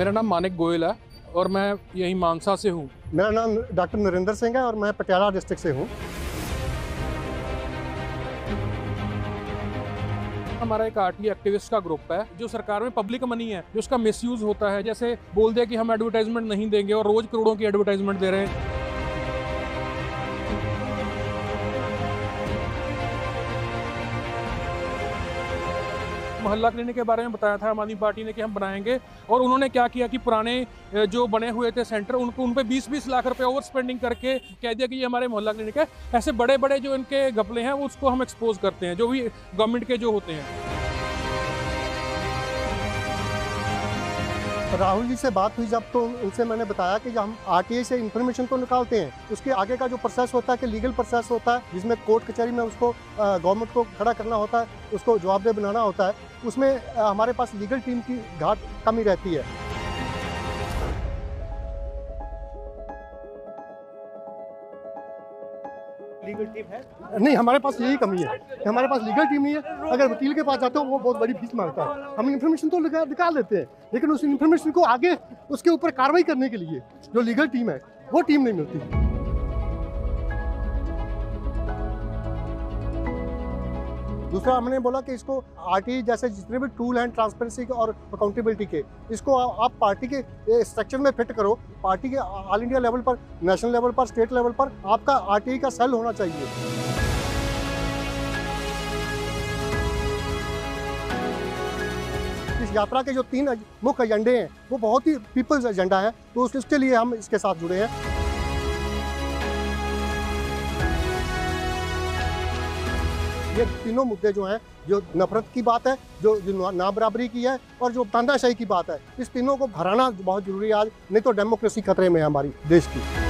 मेरा नाम मानिक गोयल है और मैं यहीं मानसा से हूँ। मेरा नाम डॉक्टर नरेंद्र सिंह है और मैं पटियाला डिस्ट्रिक्ट से हूँ। हमारा एक आर्टी एक्टिविस्ट का ग्रुप है जो सरकार में पब्लिक मनी है जो उसका मिसयूज होता है जैसे बोल दिया कि हम एडवर्टाइजमेंट नहीं देंगे और रोज करोड़ों की एडवर्टाइजमेंट दे रहे हैं। मोहल्ला क्लिनिक के बारे में बताया था आम आदमी पार्टी ने कि हम बनाएँगे और उन्होंने क्या किया कि पुराने जो बने हुए थे सेंटर, उनको, उन पर बीस बीस लाख रुपये ओवर स्पेंडिंग करके कह दिया कि ये हमारे मोहल्ला क्लिनिक है। ऐसे बड़े बड़े जो इनके घपले हैं, उसको हम एक्सपोज करते हैं, जो भी गवर्नमेंट के जो होते हैं। राहुल जी से बात हुई जब तो उनसे मैंने बताया कि हम आरटीआई से इन्फॉर्मेशन तो निकालते हैं, उसके आगे का जो प्रोसेस होता है, कि लीगल प्रोसेस होता है, जिसमें कोर्ट कचहरी में उसको गवर्नमेंट को खड़ा करना होता है, उसको जवाबदेह बनाना होता है, उसमें हमारे पास लीगल टीम की घाट कमी रहती है। लीगल टीम है? नहीं, हमारे पास यही कमी है। हमारे पास लीगल टीम नहीं है। अगर वकील के पास जाते हो, वो बहुत बड़ी फ़ीस माँगता है। हम इन्फॉर्मेशन तो निकाल निकाल लेते हैं, लेकिन उस इन्फॉर्मेशन को आगे, उसके ऊपर कार्रवाई करने के लिए जो लीगल टीम है, वो टीम नहीं मिलती। दूसरा हमने बोला कि इसको आरटी जैसे जितने भी टूल हैं ट्रांसपेरेंसी के और अकाउंटेबिलिटी के, इसको आ- आप पार्टी के स्ट्रक्चर में फिट करो। पार्टी के ऑल इंडिया लेवल पर नेशनल लेवल पर स्टेट लेवल पर आपका आरटीआई का सेल होना चाहिए। इस यात्रा के जो तीन मुख्य एजेंडे हैं, वो बहुत ही पीपल्स एजेंडा है तो उसके लिए हम इसके साथ जुड़े हैं। ये तीनों मुद्दे जो हैं, जो नफरत की बात है, जो जो ना- बराबरी की है और जो तानाशाही की बात है, इस तीनों को भराना बहुत ज़रूरी है आज, नहीं तो डेमोक्रेसी खतरे में है हमारी, देश की।